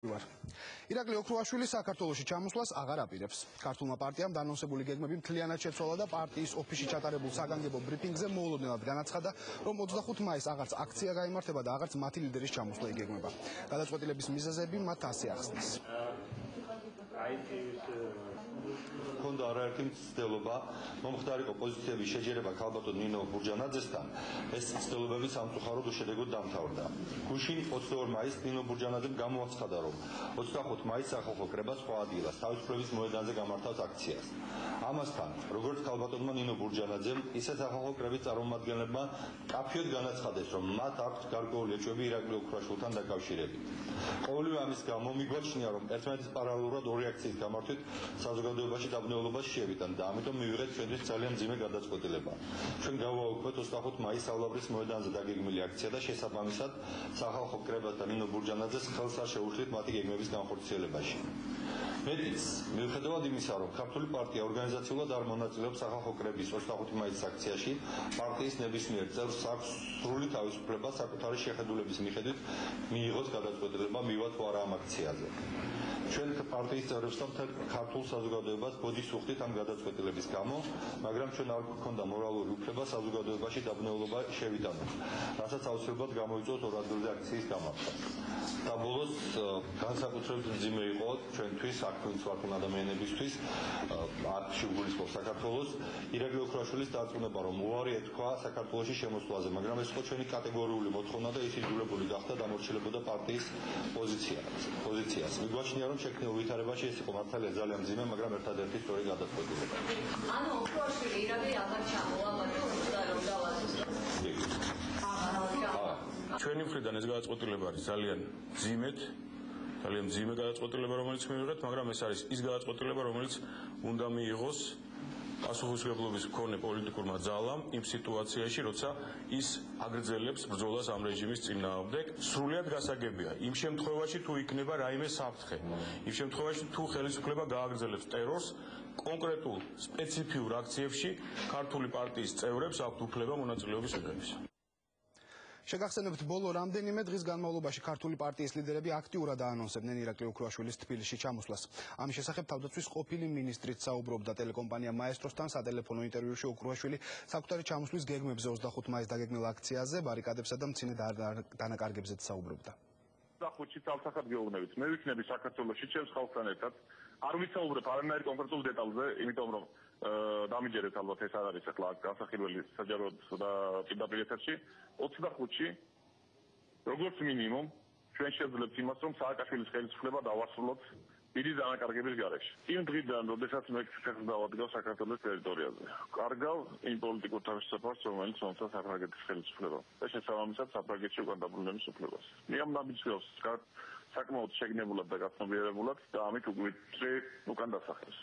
ვარ. ირაკლი ოქრუაშვილი საქართველოსი ჩამოსვლას აღარ აპირებს. ქართულმა პარტიამ დანონსებული გეგმები მთლიანად შეცვალა და პარტიის ოფისში ჩატარებულ საგანგებო ბრიფინგზე მოულოდნელად განაცხადა, რომ 25 მაისს აღარც აქცია გამართება და აღარც მათი ლიდერის ჩამოსვლა იგეგმება. გადაწყვეტილების მიზეზები მათ ასე ახსნის. ქონდა არაერთი მცდელობა მომხდარიყო პოზიციების შეჯერება ქალბატონ ნინო ბურჯანაძესთან. ეს მცდელობები სამწუხაროდ უშედეგოდ დამთავრდა. გუშინ 22 მაისს ნინო ბურჯანაძემ გამოაცხადა რომ 25 მაისს სახალხო კრება სხვა ადგილას თავისუფლების მოედანზე გამართავს აქციას. ამასთან როგორც ქალბატონმა ნინო ბურჯანაძემ ისე სახალხო კრების წარმომადგენლებმა კაფიოდ განაცხადეს რომ მათ აქვს გარკვეული ეჭვები ირაკლი ოქროაშვილთან დაკავშირებით. ყოველივე ამის გამო მიგვაჩნია რომ ერთმანეთის პარალელურად ორი აქციის გამართვით საზოგადოებაში დაბნეულობას შევიტან და ამიტომ მივიღეთ ჩვენთვის ძალიან ძიმე გადაწყვეტილება. ჩვენ გავაუქმეთ 25 მაისს ალავრის მოედანზე დაგეგმილი აქცია და შესაბამისად სახალხო კრებასთან ნინო ბურჯანაძეს ხელს არ შეუხლით მათი გეგმების განხორციელებაში. მეტიც, მიუხედავად იმისა, რომ ქართული პარტია ორგანიზაციულად არ მონაწილეობს სახალხო კრების 25 მაისის აქციაში, პარტიის ნებისმიერ წევრს აქვს სრული თავისუფლება საკუთარი შეხედულების მიხედვით მიიღოს გადაწყვეტილება მივა თუ არა ამ აქციაზე. ჩვენ პარტიის წევრებსთან მთელ ქართულ საზოგადოებას ბოძის გადაწყვეტით ამ გადაწყვეტილების გამო, მაგრამ ჩვენ არ გვქონდა მორალური უფლება საზოგადოებაში დაბნეულობა შევიტანოთ, რასაც აუცილებლად გამოიწვევს ორადული აქციის გამართა. და ბოლოს განსაკუთრებით მძიმე იყო ჩვენთვის, აქ ვარკუნ ადამიანებისთვის, არქში გულისხმობს საქართველოს ირაკლი ოქრაშვილის დარწმუნება, რომ უარი ეთქვა საქართველოსი შემოსვლაზე, მაგრამ ეს იყო ჩვენი კატეგორიული მოთხოვნა და ის იძულებული გახდა დამორჩილებოდა პარტიის პოზიცია. პოზიციას. მიგვაჩნია, რომ შექმნილ ვითარებაში ეს იყო მართალია ძალიან მძიმე, მაგრამ ერთადერთი სწორი გადაწყვეტილება. ანუ ოქროშვილი ირაკლი აღარ ჩამოვა, მაგრამ უცდა რომ დავაზუსტოთ. ჩვენი მხრიდან ეს გადაწყვეტილება არის ძალიან მძიმედ ძალიან მძიმე გადაწყვეტილება რომელიც მივიღეთ, მაგრამ ეს არის ის გადაწყვეტილება რომელიც უნდა მიიღოს პასუხისმგებლობის მქონე პოლიტიკურმა ძალამ იმ სიტუაციაში, როცა ის აგრძელებს ბრძოლას ამ რეჟიმის წინააღმდეგ, სრულად გასაგებია. იმ შემთხვევაში თუ იქნება რაიმე საფრთხე, იმ შემთხვევაში თუ ხელისუფლება გააგრძელებს ტერორს, კონკრეტულ სპეციფიურ აქციებში ქართული პარტიის წევრებს აქვთ უფლება მონაწილეობის იღებისა. შეგახსენებთ ბოლო რამდენიმე დღის განმავლობაში ქართული პარტიის ლიდერები აქტიურად აანონსებდნენ ირაკლი ოქროაშვილის თბილისში ჩამოსვლას. ამის შესახებ თავდაცვის ყოფილი მინისტრიც საუბრობდა ტელეკომპანია მაესტროსთან სატელეფონო ინტერვიუში ოქროაშვილი საკუთარი ჩამოსვლის გეგმებზე 25 მაისს დაგეგმილ აქციაზე ბარიკადებსა და მცინე დანაკარგებზეც საუბრობდა. და ხუთი თალსახად გეუბნებით. მე ვიქნები საქართველოს ჩემს ხალხთან ერთად. არ ვიცაუბრებ არანაირ კონკრეტულ დეტალზე, იმიტომ რომ დამიჯერეთ ალბათ ეს არ არის ახლა გასახილველი საჯაროდ და პირდაპირ ეთერში 25-ში როგორც მინიმუმ ჩვენ შეძლებთ იმას რომ სააკაშვილის ხელისუფლება დავასრულოთ დიდი დანაკარგების გარეშე. იმ დღიდან, როდესაც მე ხელს დავადგავ საქართველოს ტერიტორიაზე, კარგავ იმ პოლიტიკურ თავისუფლებას, რომელიც მომცა საფრანგეთის ხელისუფლება. და შესაბამისად საფრანგეთში უკან დაბრუნების უფლებას. მე ამ ნაბიჯს საკმაოდ შეგნებულად და გაცნობიერებულად და ამით უკვე უკან დასახელს.